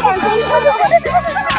点头 yes